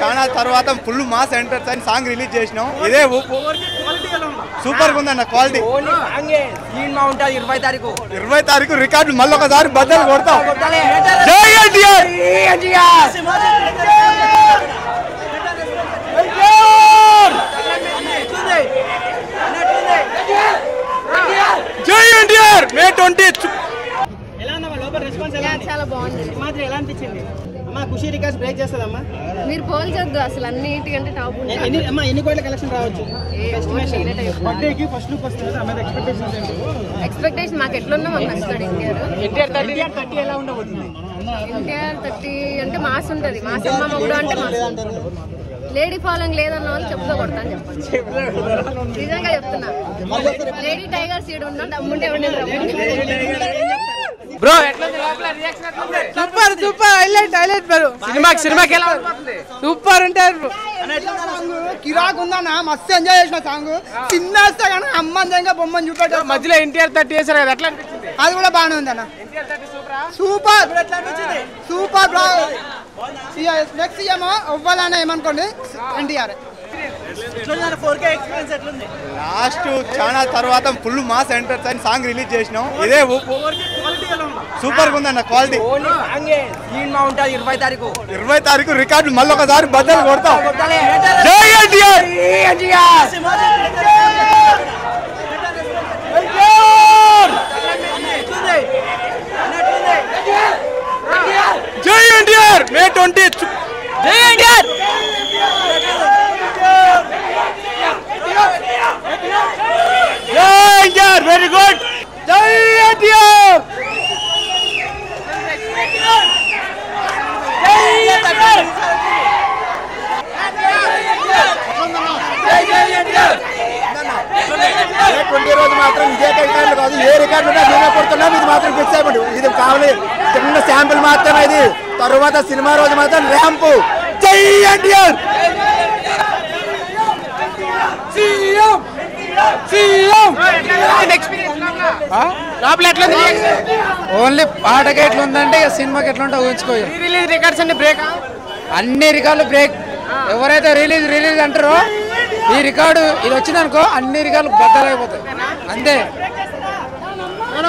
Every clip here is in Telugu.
చాలా తర్వాత full mass entertain song release చేసినాం. ఇదే సూపర్గా ఉందన్న క్వాలిటీ ఇరవై తారీఖు. ఇరవై తారీఖు రికార్డు మళ్ళీ ఒకసారి బద్దలు. కొడతాం కొట్టాలి. జై ఎన్టీఆర్ జై ఎన్టీఆర్ మే ట్వంటీ ఎలా ఉందమ్మా ఎలా చాలా బాగుంది. మాత్రం ఎలా అనిపించింది? అమ్మా ఖుషి రికార్డ్స్ బ్రేక్ చేస్తుందమ్మా. మీరు పోల్చొద్దు అసలు అన్నిటికంటే టాప్ ఎన్ని అమ్మా ఎన్ని కోట్ల కలెక్షన్ రావచ్చు? ఎక్స్పెక్టేషన్ ఫస్ట్ లుక్ వస్తుంది అమ్మ ఎక్స్పెక్టేషన్స్ ఏంటి? మాకు ఎట్లున్నా మాకు నచ్చుతాడు ఎన్టీఆర్ ఎన్టీఆర్ థర్టీ ఎలా ఉండబోతుంది? ఎన్టీఆర్ థర్టీ అంటే మాస్ ఉంటది మాస్ అమ్మ మొగుడు అంటే మాస్. లేడీ ఫాలోయింగ్ లేదన్న వాళ్ళు చెప్పుతో కొడతా అని చెప్పండి నిజంగా చెప్తున్నా. లేడీ టైగర్ సీడ్ ఉన్నా దమ్ముంటే bro super super highlight highlight bro. సినిమాకి సినిమాకి ఎలా సూపర్ ఉంటారు కిరాక్ ఉందన్న మస్తు ఎంజాయ్ చేసిన సాంగ్. చిన్న వస్తే కానీ అమ్మందంగా బొమ్మని చూపెట్టారు. మధ్యలో ఎన్టీఆర్ థర్టీ వేసారు కదా ఎట్లా అనిపించింది? అది కూడా బాగానే ఉందన్న. సూపరా? Super. Super bro. Next CM ఇవ్వాలనే ఏమనుకోండి ఎన్టీఆర్ లాస్ట్ చాలా తర్వాత full mass entertain song release చేసినాం. ఇదే ఊపు క్వాలిటీ ఎలా ఉంది సూపర్గా ఉందన్న క్వాలిటీ ఓన్లీ సాంగే సినిమా ఉంటుంది ఇరవై తారీఖు. ఇరవై తారీఖు రికార్డు మళ్ళీ ఒకసారి బద్దలు కొడతాం. కొట్టాలి. జై ఎన్టీఆర్! జై ఎన్టీఆర్! మే ట్వంటీ జై ఎన్టీఆర్ జై ఎన్టీఆర్ వెరీ గుడ్ జై ఎన్టీఆర్ ట్వంటీ రోజు మాత్రం ఇదే రికార్డులు కాదు ఏ రికార్డు ఉన్నా నేనే కొడుతున్నాం ఇది మాత్రం ఫిక్స్ అయిపోయింది. ఇది కావాలి. చిన్న శాంపుల్ మాత్రమే ఇది. తరువాత సినిమా రోజు మాత్రం ర్యాంపు. ఓన్లీ పాటకి ఎట్లా ఉందంటే ఇక సినిమాకి ఎట్లా ఉంటే ఊహించుకోవాలి. రిలీజ్ రికార్డ్స్ అన్ని బ్రేక్ అన్ని రికార్డులు బ్రేక్ ఎవరైతే రిలీజ్ రిలీజ్ అంటారో ఈ రికార్డు ఇది వచ్చిందనుకో అన్ని రికార్డులు బద్దలైపోతాయి. అంతే.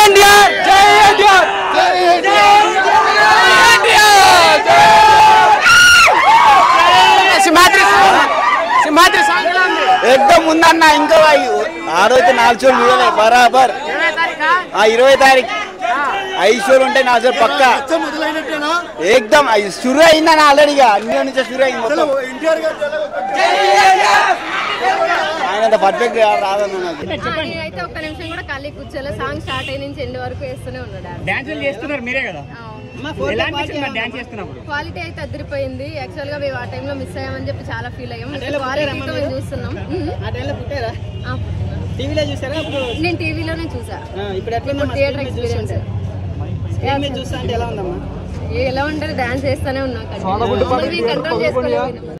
ఉంది సింహాద్రి సింహాద్రి సాంగ్ ఇంకా ఆ రోజు నాలుగు షోలు చూడలే బరాబర్ ఆ ఇరవై తారీఖు ఐదు షోలు ఉంటాయి నా షోలు పక్క ఎక్దమ్ షురు అయిందన్న ఆల్రెడీగా అన్ని నుంచి షురు అయింది మొత్తం ఆయన పర్ఫెక్ట్ రాదన్న నాకు. అయితే ఒక్క నిమిషం కూడా ఖాళీ కూర్చోలే సాంగ్ స్టార్ట్ అయ్యి నుంచి ఎండ్ వరకు వేస్తూనే ఉన్నాడు డాన్సులు చేస్తున్నారు మీరే కదా? క్వాలిటీ అయితే అదిరిపోయింది. యాక్చువల్గా మేము ఆ టైంలో మిస్ అయ్యామని చెప్పి చాలా ఫీల్ అయ్యాం క్వాలిటీతో మేము. చూస్తున్నాం టీవీలో చూసారా నేను టీవీలోనే చూసా. ఆ, ఇప్పుడు ఎట్లా థియేటర్ ఎక్స్పీరియన్స్ ఎలా ఉందమ్మా? ఎలా ఉంటుంది? డాన్స్ చేస్తూనే ఉన్నాం. కంట్రోల్ చేసుకోలేదు